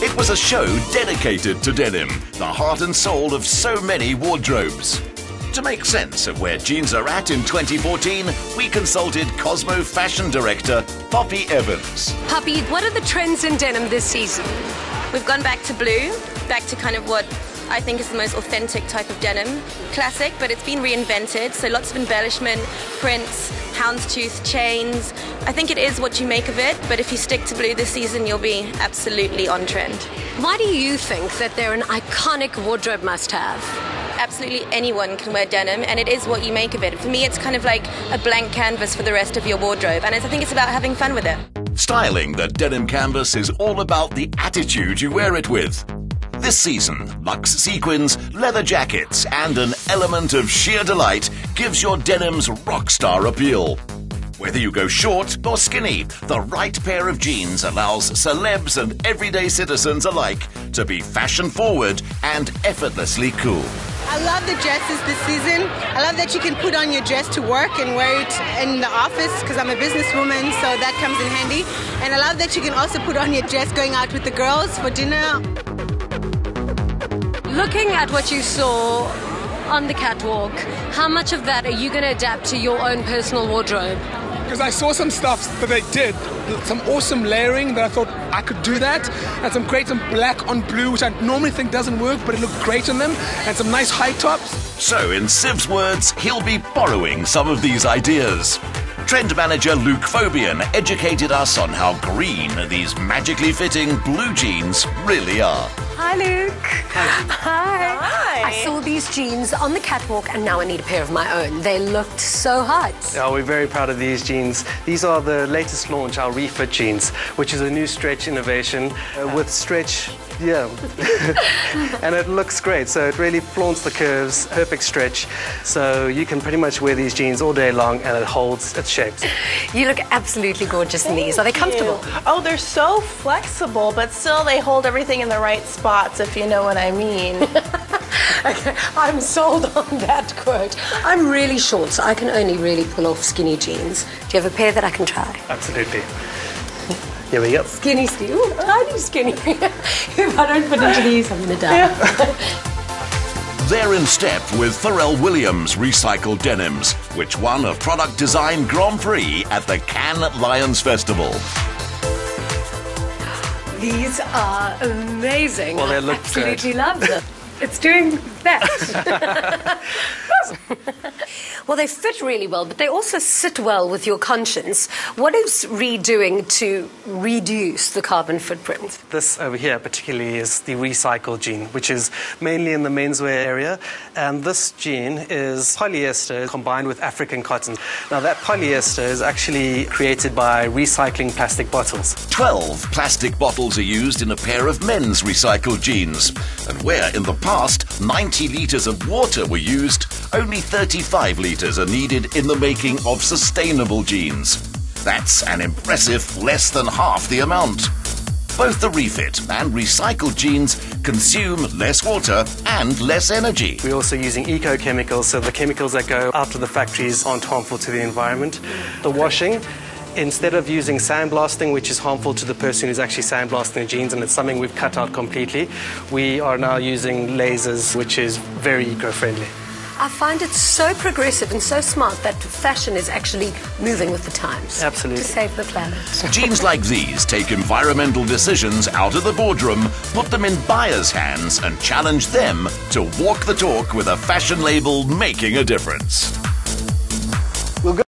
It was a show dedicated to denim, the heart and soul of so many wardrobes. To make sense of where jeans are at in 2014, we consulted Cosmo fashion director Poppy Evans. Poppy, what are the trends in denim this season? We've gone back to blue, back to kind of what I think is the most authentic type of denim. Classic, but it's been reinvented, so lots of embellishment, prints, houndstooth chains. I think it is what you make of it, but if you stick to blue this season, you'll be absolutely on trend. Why do you think that they're an iconic wardrobe must have? Absolutely anyone can wear denim, and it is what you make of it. For me, it's kind of like a blank canvas for the rest of your wardrobe, and I think it's about having fun with it. Styling the denim canvas is all about the attitude you wear it with. This season, luxe sequins, leather jackets, and an element of sheer delight gives your denim's rock star appeal. Whether you go short or skinny, the right pair of jeans allows celebs and everyday citizens alike to be fashion forward and effortlessly cool. I love the dresses this season. I love that you can put on your dress to work and wear it in the office because I'm a businesswoman, so that comes in handy. And I love that you can also put on your dress going out with the girls for dinner. Looking at what you saw on the catwalk, how much of that are you going to adapt to your own personal wardrobe? because I saw some stuff that they did, some awesome layering that I thought I could do that, and some great some black on blue, which I normally think doesn't work, but it looked great on them, and some nice high tops. So, in Siv's words, he'll be borrowing some of these ideas. Trend manager Luke Phobian educated us on how green these magically fitting blue jeans really are. Hi, Luke. Hi. Hi. I saw these jeans on the catwalk and now I need a pair of my own. They looked so hot. Yeah, we're very proud of these jeans. These are the latest launch, our refit jeans, which is a new stretch innovation uh, with stretch, yeah. and it looks great. So it really flaunts the curves, perfect stretch. So you can pretty much wear these jeans all day long and it holds its shape. You look absolutely gorgeous in these. Are they comfortable? You. Oh, they're so flexible, but still they hold everything in the right spots, if you know what I mean. okay, I'm sold on that quote. I'm really short, so I can only really pull off skinny jeans. Do you have a pair that I can try? Absolutely. Here we go. Skinny Steve. Ooh, I do skinny. if I don't fit into these, I'm gonna die. They're in step with Pharrell Williams recycled denims, which won a product design Grand Prix at the Cannes Lions Festival. These are amazing. Well, they look I absolutely good. love them. It's doing that. well, they fit really well, but they also sit well with your conscience. What is Ree doing to reduce the carbon footprint? This over here, particularly, is the recycled jean, which is mainly in the menswear area. And this jean is polyester combined with African cotton. Now, that polyester is actually created by recycling plastic bottles. 12 plastic bottles are used in a pair of men's recycled jeans. And where in the past 90 litres of water were used, only 35 litres are needed in the making of sustainable jeans. That's an impressive less than half the amount. Both the refit and recycled jeans consume less water and less energy. We're also using eco chemicals, so the chemicals that go out the factories aren't harmful to the environment. The washing, instead of using sandblasting, which is harmful to the person who's actually sandblasting the jeans, and it's something we've cut out completely, we are now using lasers, which is very eco friendly. I find it so progressive and so smart that fashion is actually moving with the times. Absolutely. To save the planet. Jeans like these take environmental decisions out of the boardroom, put them in buyers' hands, and challenge them to walk the talk with a fashion label making a difference.